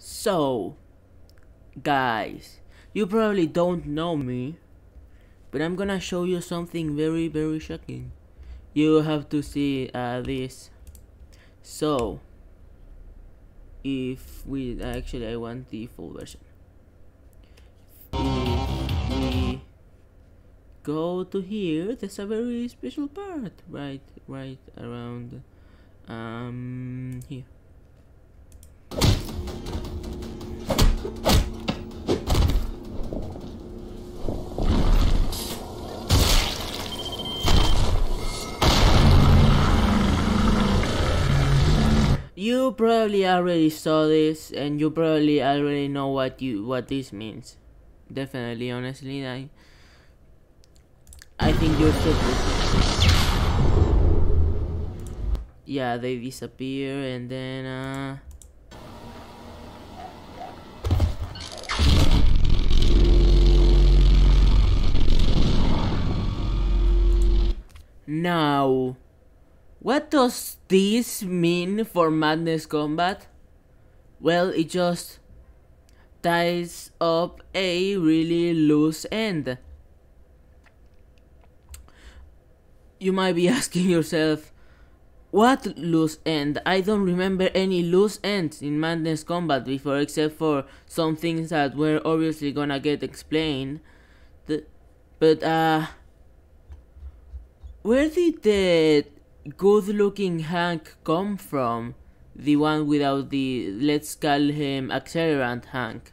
So, guys, you probably don't know me, but I'm gonna show you something very, very shocking. You have to see uh, this. So, if we actually, I want the full version. If we go to here, there's a very special part, right, right around, um, here. You probably already saw this and you probably already know what you what this means. Definitely, honestly, I I think you're supposed Yeah, they disappear and then uh Now what does this mean for Madness Combat? Well, it just ties up a really loose end. You might be asking yourself, what loose end? I don't remember any loose ends in Madness Combat before, except for some things that were obviously gonna get explained. The, but, uh, where did the good looking Hank come from? The one without the, let's call him Accelerant Hank,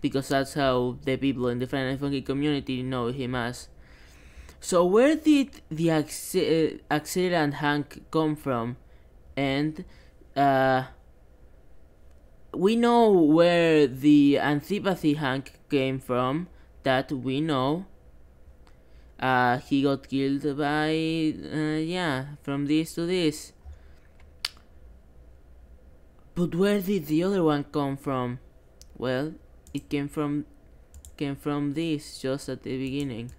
because that's how the people in the Final Funky community know him as. So, where did the uh, Accelerant Hank come from? And, uh, we know where the Antipathy Hank came from, that we know uh, he got killed by uh, yeah from this to this. But where did the other one come from? Well it came from came from this just at the beginning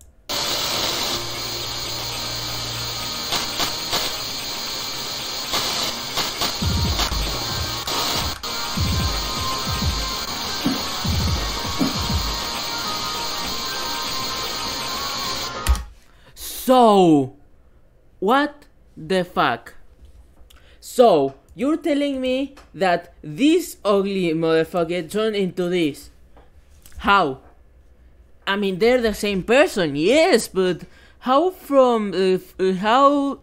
So, what the fuck? So, you're telling me that this ugly motherfucker turned into this? How? I mean, they're the same person, yes, but how from uh, uh, how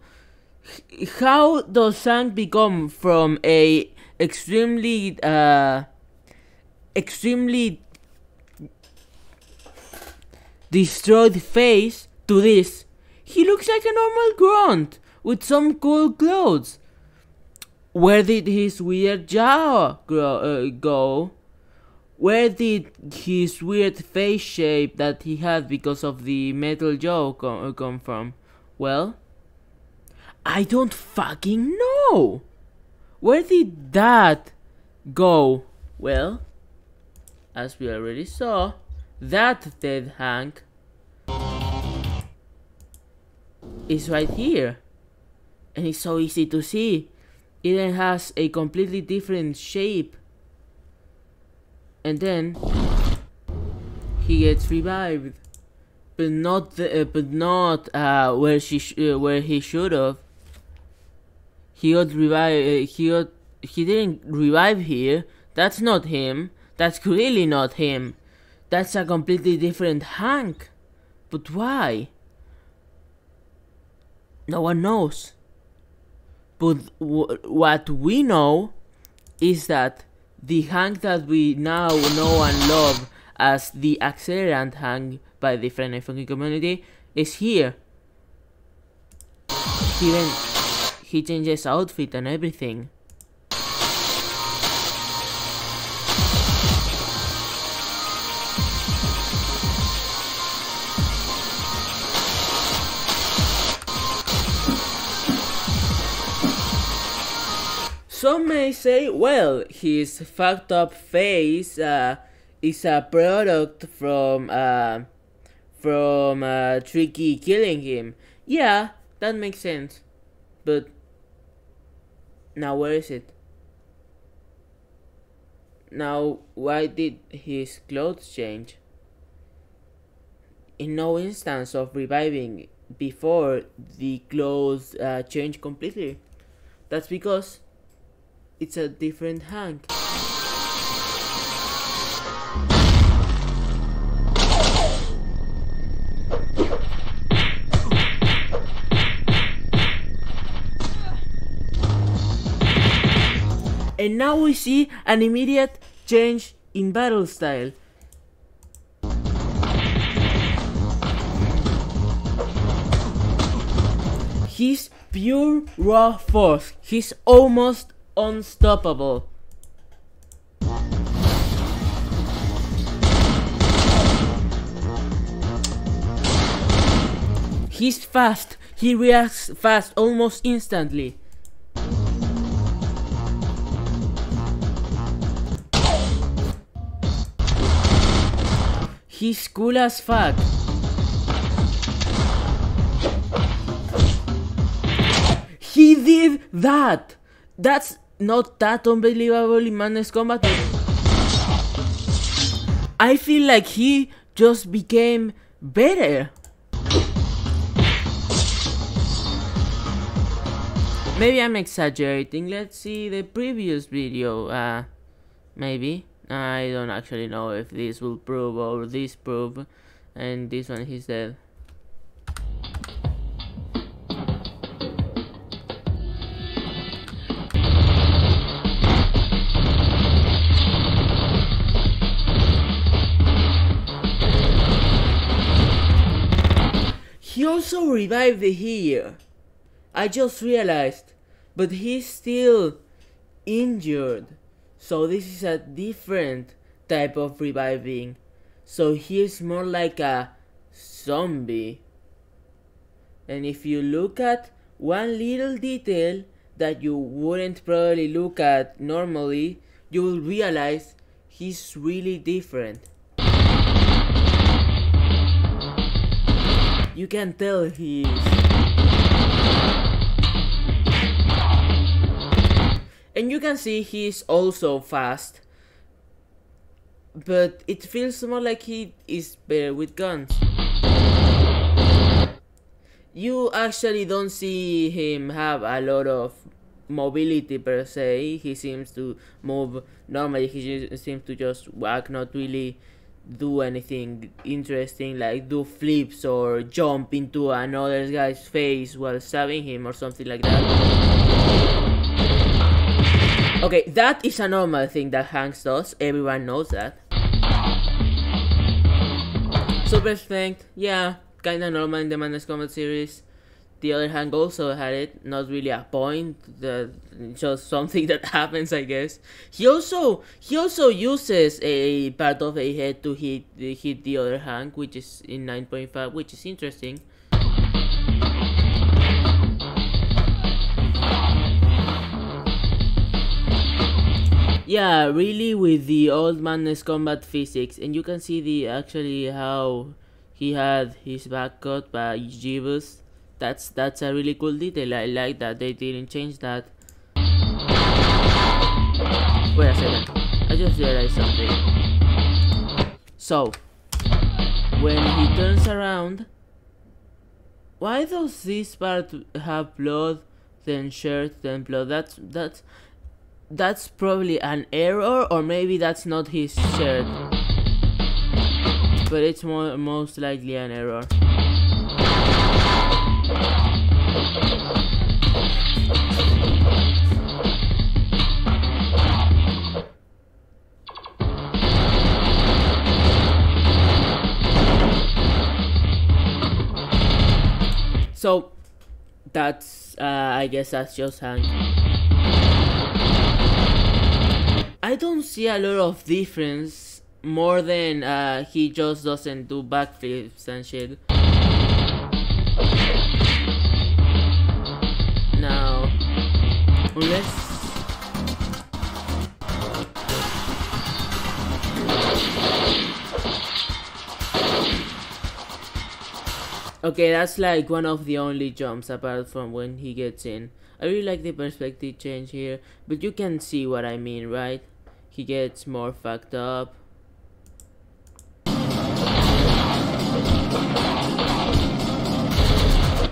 how does Hank become from a extremely uh extremely destroyed face to this? He looks like a normal grunt with some cool clothes. Where did his weird jaw grow, uh, go? Where did his weird face shape that he had because of the metal jaw uh, come from? Well, I don't fucking know. Where did that go? Well, as we already saw, that dead Hank is right here. And it's so easy to see. It then has a completely different shape. And then he gets revived, but not the, uh, but not uh, where she uh, where he should have. He got revived. Uh, he got he didn't revive here. That's not him. That's clearly not him. That's a completely different Hank. But why? No one knows. But what we know is that the Hank that we now know and love as the Accelerant Hank by the Friendly Funky community is here. He he changes outfit and everything. Some may say, well, his fucked up face uh, is a product from uh, from uh, Tricky killing him. Yeah, that makes sense. But now where is it? Now, why did his clothes change? In no instance of reviving before the clothes uh, change completely. That's because it's a different Hank. And now we see an immediate change in battle style. He's pure raw force. He's almost unstoppable. He's fast. He reacts fast almost instantly. He's cool as fuck. He did that! That's not that unbelievable in Madness Combat. I feel like he just became better. Maybe I'm exaggerating. Let's see the previous video. Uh, maybe. I don't actually know if this will prove or disprove. And this one he's dead. He also revived here. I just realized. But he's still injured. So this is a different type of reviving. So he's more like a zombie. And if you look at one little detail that you wouldn't probably look at normally, you will realize he's really different. You can tell he is. And you can see he's also fast. But it feels more like he is better with guns. You actually don't see him have a lot of mobility per se. He seems to move normally. He seems to just walk, not really do anything interesting like do flips or jump into another guy's face while stabbing him or something like that. Okay, that is a normal thing that Hanks does. Everyone knows that. Super strength, yeah, kinda normal in the Madness Combat series. The other Hank also had it, not really a point, that just something that happens, I guess. He also he also uses a part of a head to hit hit the other Hank which is in 9.5, which is interesting. yeah really with the old Madness Combat physics and you can see the actually how he had his back cut by Jebus that's that's a really cool detail. I like that they didn't change that. Wait a second. I just realized something. So when he turns around why does this part have blood then shirt then blood? That's that's that's probably an error or maybe that's not his shirt. But it's more most likely an error so that's uh, I guess that's just Hank I don't see a lot of difference more than uh, he just doesn't do backflips and shit. Okay, that's like one of the only jumps apart from when he gets in. I really like the perspective change here, but you can see what I mean, right? he gets more fucked up.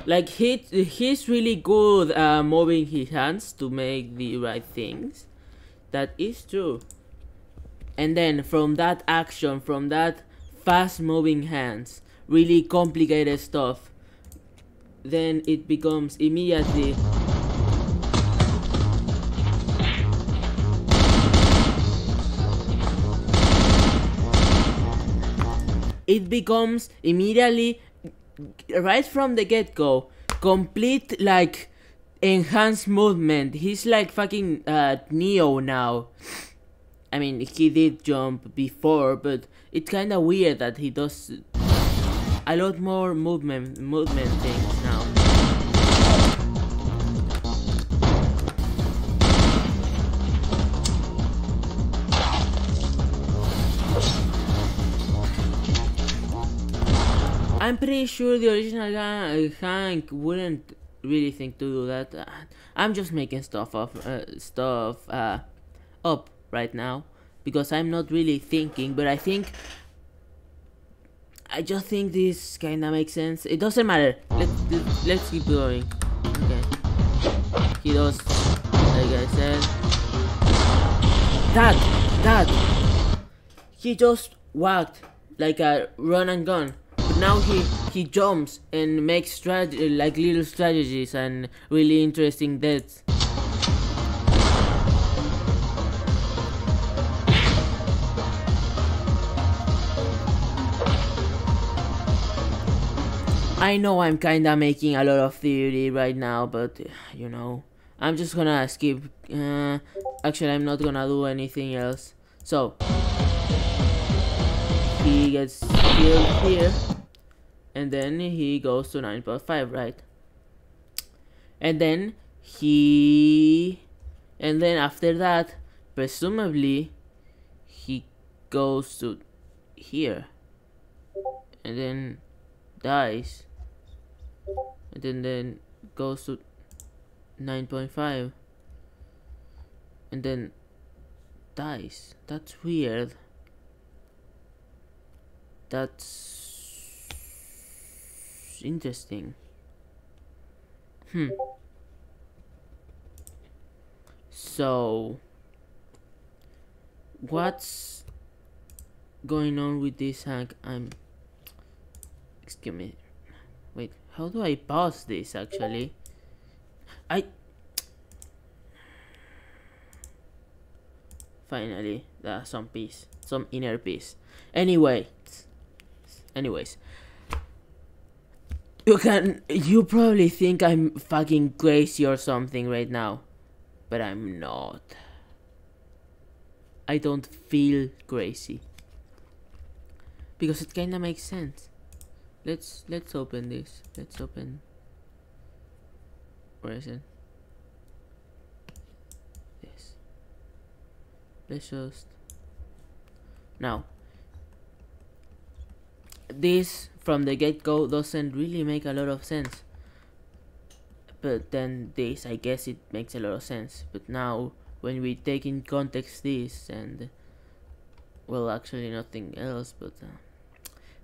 Like he he's really good uh, moving his hands to make the right things. That is true. And then from that action, from that fast moving hands, really complicated stuff, then it becomes immediately it becomes immediately right from the get-go complete like enhanced movement. He's like fucking uh neo now. I mean he did jump before but it's kind of weird that he does a lot more movement movement things now I'm pretty sure the original guy, Hank wouldn't really think to do that. I'm just making stuff up, uh, stuff uh, up right now because I'm not really thinking, but I think I just think this kind of makes sense. It doesn't matter. Let's let's keep going. Okay. He does, like I said, that that he just whacked like a run and gun now he he jumps and makes strategy like little strategies and really interesting deaths. I know I'm kinda making a lot of theory right now, but you know, I'm just gonna skip. Uh, actually, I'm not gonna do anything else. So he gets killed here and then he goes to 9.5 right? And then he and then after that presumably he goes to here. And then dies. And then then goes to 9.5 and then dies. That's weird. That's interesting. Hmm. So, what's going on with this hack? I'm. Excuse me. Wait, how do I pause this actually? I. Finally, uh, some peace, some inner peace. Anyway, anyways, you can you probably think I'm fucking crazy or something right now, but I'm not. I don't feel crazy. Because it kinda makes sense. Let's let's open this. Let's open where is it? This. Let's just now this from the get-go doesn't really make a lot of sense. But then this I guess it makes a lot of sense. But now when we take in context this and well actually nothing else but uh,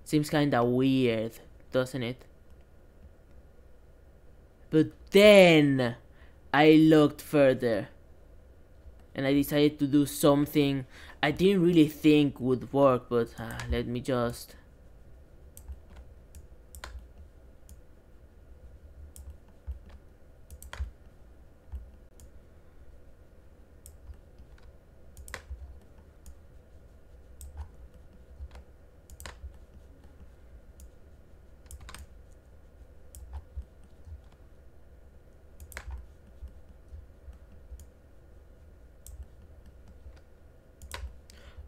seems kinda weird doesn't it? But then I looked further and I decided to do something I didn't really think would work but uh, let me just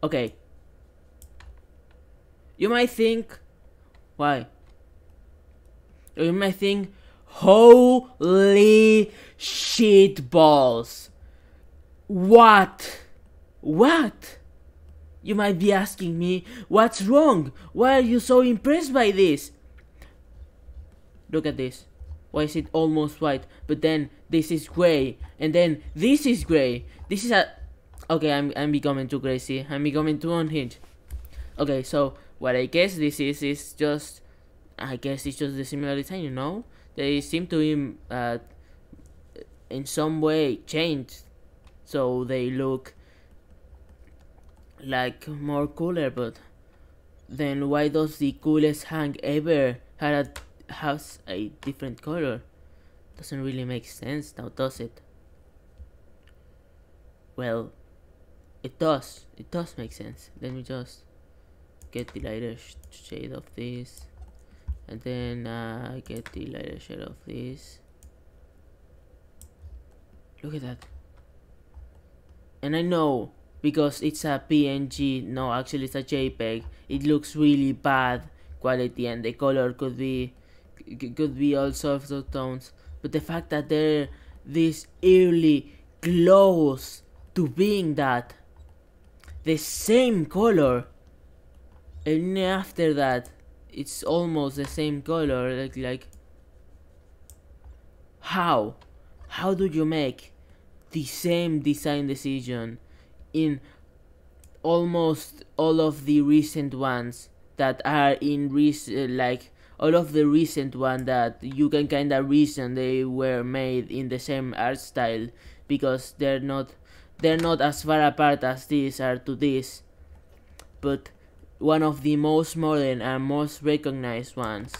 Okay. You might think, why? You might think, holy shit balls. What? What? You might be asking me, what's wrong? Why are you so impressed by this? Look at this. Why is it almost white? But then this is gray. And then this is gray. This is a Okay, I'm I'm becoming too crazy. I'm becoming too unhinged. Okay, so what I guess this is is just I guess it's just the similar design, you know? They seem to be uh, in some way changed so they look like more cooler but then why does the coolest Hank ever had a, has a different color? Doesn't really make sense now, does it? Well, it does. It does make sense. Let me just get the lighter sh shade of this. And then uh, get the lighter shade of this. Look at that. And I know because it's a PNG, no actually it's a JPEG, it looks really bad quality and the color could be could be all sorts of tones. But the fact that they're this eerily close to being that the same color. And after that it's almost the same color like like how? How do you make the same design decision in almost all of the recent ones that are in recent like all of the recent one that you can kind of reason they were made in the same art style because they're not they're not as far apart as these are to this but one of the most modern and most recognized ones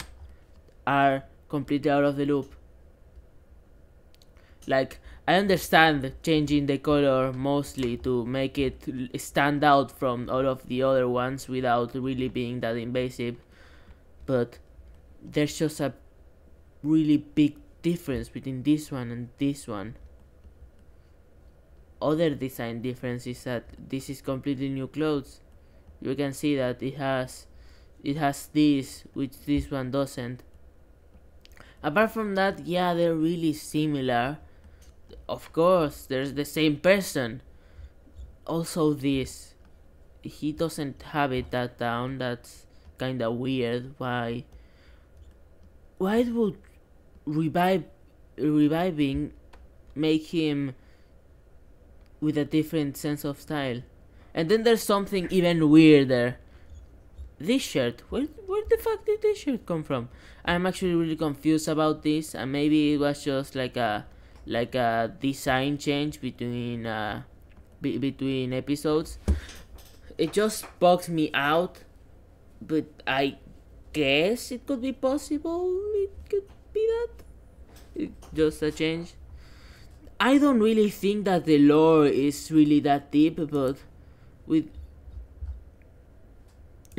are completely out of the loop like I understand changing the color mostly to make it stand out from all of the other ones without really being that invasive, but there's just a really big difference between this one and this one. Other design difference is that this is completely new clothes. You can see that it has it has this which this one doesn't. Apart from that, yeah, they're really similar of course, there's the same person. Also, this. He doesn't have it that down. That's kinda weird. Why? Why would revive reviving make him with a different sense of style? And then there's something even weirder. This shirt, where where the fuck did this shirt come from? I'm actually really confused about this, and maybe it was just like a like a design change between uh, be between episodes. It just bugs me out, but I guess it could be possible. It could be that. It, just a change. I don't really think that the lore is really that deep, but with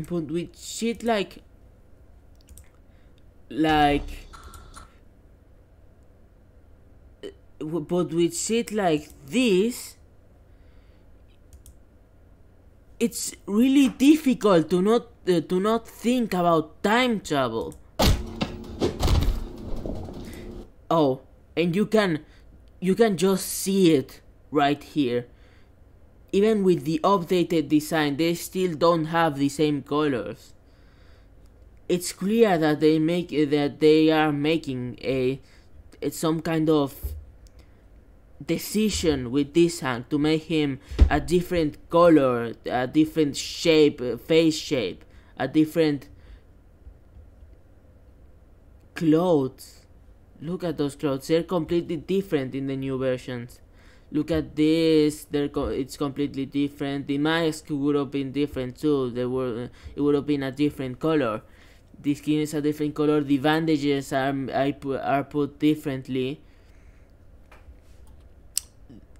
but with shit like like but with shit like this it's really difficult to not uh, to not think about time travel. Oh and you can you can just see it right here even with the updated design they still don't have the same colors it's clear that they make that they are making a some kind of decision with this Hank to make him a different color, a different shape, face shape, a different clothes. Look at those clothes; they're completely different in the new versions. Look at this; they're co it's completely different. The mask would have been different too. They were it would have been a different color. The skin is a different color. The bandages are are put differently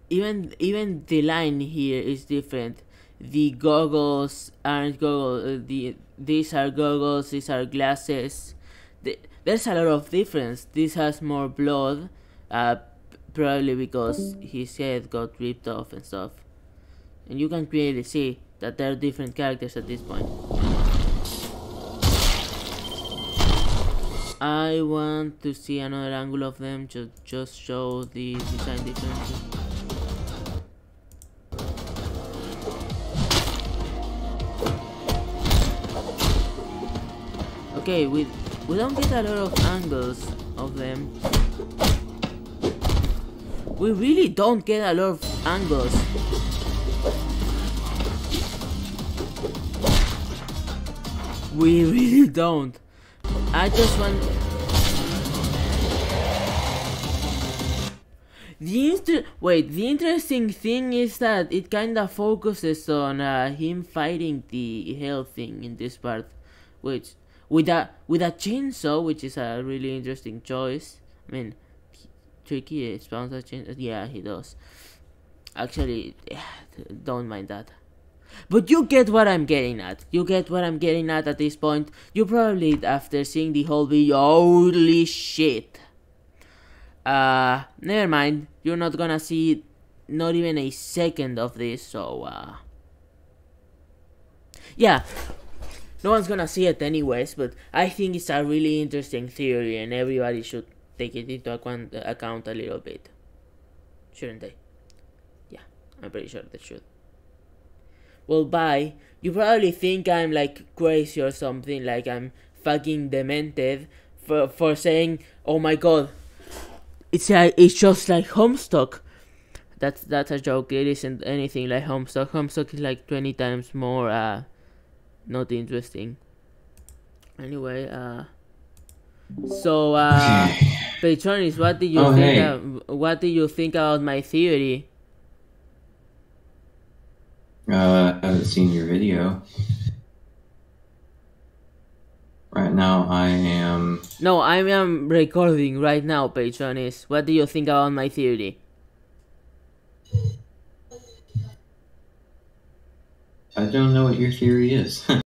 even even the line here is different the goggles aren't goggles uh, the these are goggles these are glasses the, there's a lot of difference. This has more blood uh, probably because his head got ripped off and stuff. And you can clearly see that there are different characters at this point. I want to see another angle of them to just show the design differences. Okay, we we don't get a lot of angles of them. We really don't get a lot of angles. We really don't. I just want... The inter wait, the interesting thing is that it kinda focuses on uh, him fighting the hell thing in this part, which with a with a chainsaw, which is a really interesting choice. I mean, Tricky spawns a chainsaw. Yeah, he does. Actually, don't mind that. But you get what I'm getting at. You get what I'm getting at at this point. You probably, after seeing the whole video, holy shit. Uh, never mind. You're not gonna see not even a second of this, so, uh. Yeah. No one's gonna see it anyways, but I think it's a really interesting theory and everybody should take it into account, account a little bit. Shouldn't they? Yeah, I'm pretty sure they should. Well bye. You probably think i'm like crazy or something like i'm fucking demented for for saying oh my god it's like it's just like homestuck. That's that's a joke. It isn't anything like homestuck. Homestuck is like 20 times more uh not interesting anyway uh so uh Patronis, what did you oh, think hey. of, what did you think about my theory uh, I haven't seen your video. Right now, I am. No, I am recording right now, Patronis. What do you think about my theory? I don't know what your theory is.